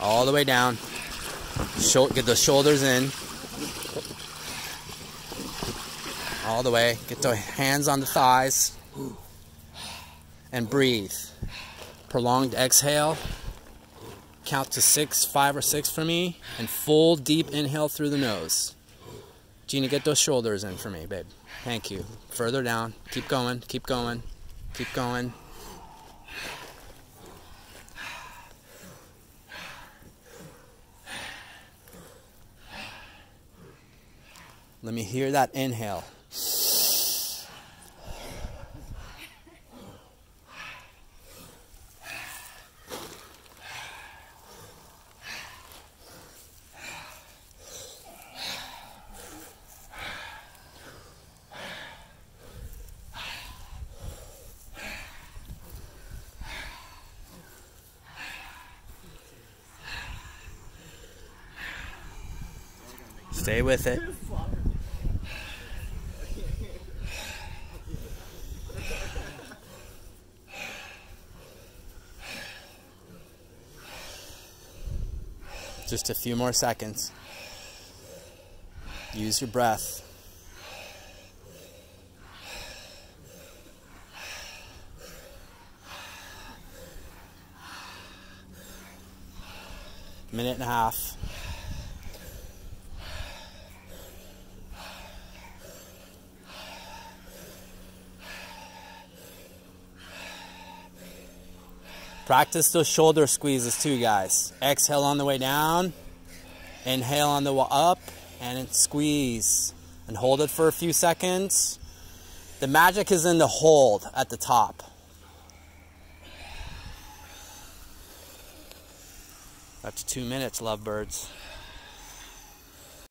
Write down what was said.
All the way down. get the shoulders in. All the way. Get the hands on the thighs. And breathe. Prolonged exhale. Count to six, five or six for me. And full deep inhale through the nose. Gina, get those shoulders in for me, babe. Thank you. Further down. Keep going. Keep going. Keep going. Let me hear that inhale. Stay with it. Just a few more seconds. Use your breath. Minute and a half. Practice those shoulder squeezes too, guys. Exhale on the way down. Inhale on the way up and squeeze. And hold it for a few seconds. The magic is in the hold at the top. That's two minutes, lovebirds.